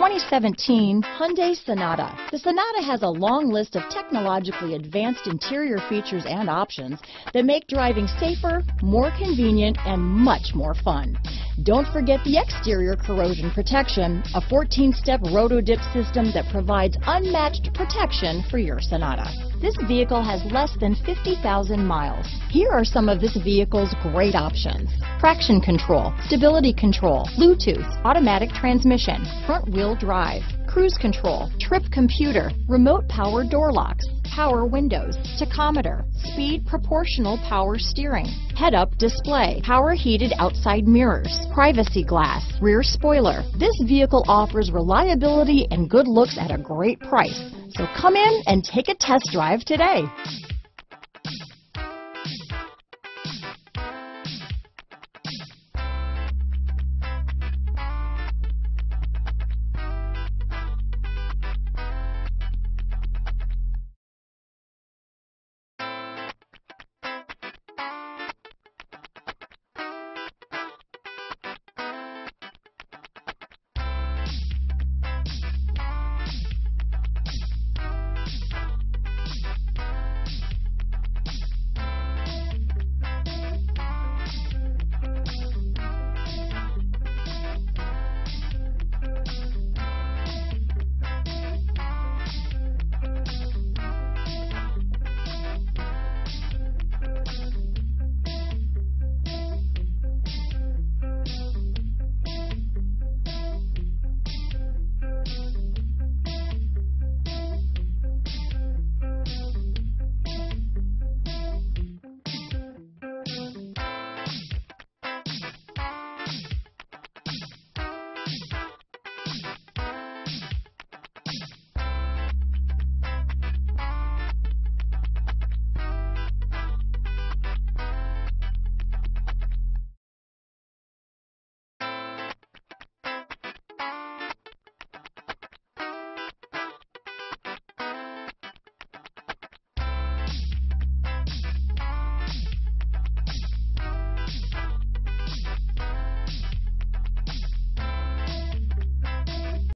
2017 Hyundai Sonata. The Sonata has a long list of technologically advanced interior features and options that make driving safer, more convenient, and much more fun. Don't forget the exterior corrosion protection, a 14-step roto-dip system that provides unmatched protection for your Sonata. This vehicle has less than 50,000 miles. Here are some of this vehicle's great options. Traction control, stability control, Bluetooth, automatic transmission, front wheel drive, cruise control, trip computer, remote power door locks, power windows, tachometer, speed proportional power steering, head-up display, power heated outside mirrors, privacy glass, rear spoiler. This vehicle offers reliability and good looks at a great price. So come in and take a test drive today.